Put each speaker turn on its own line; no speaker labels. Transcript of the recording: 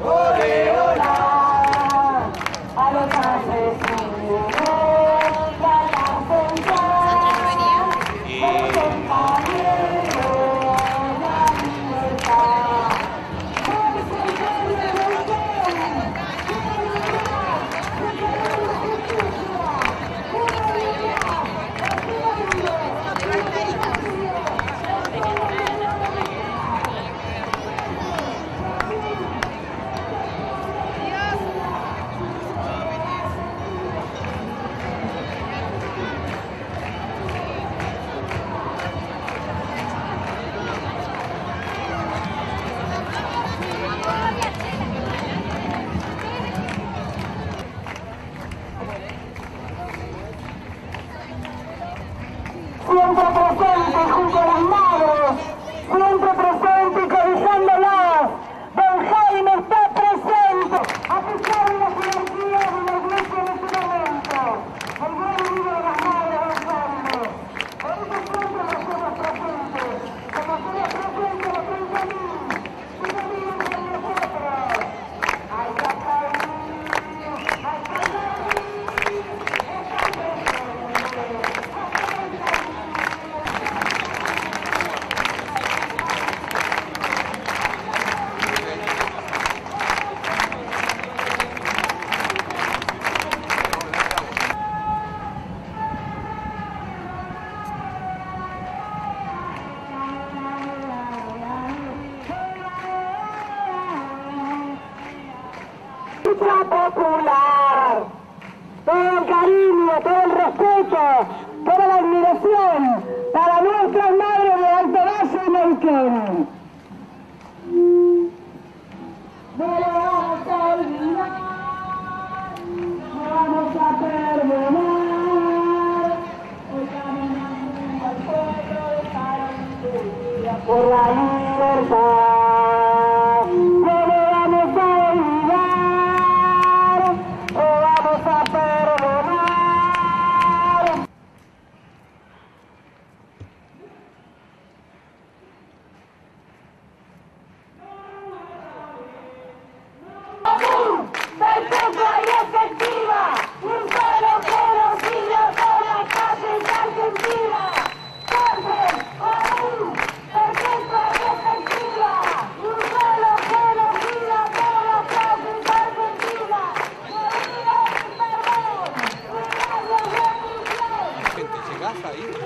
Olê, olá, a nossa ultra popular. Todo el cariño, todo el respeto, toda la admiración para nuestras madres de Alto y Neuquén. No lo vamos a olvidar, vamos a perdonar. Hoy caminando al pueblo para un por la libertad. aí.